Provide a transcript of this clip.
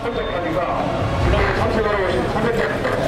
300까지가 그냥 3 0 0 300까지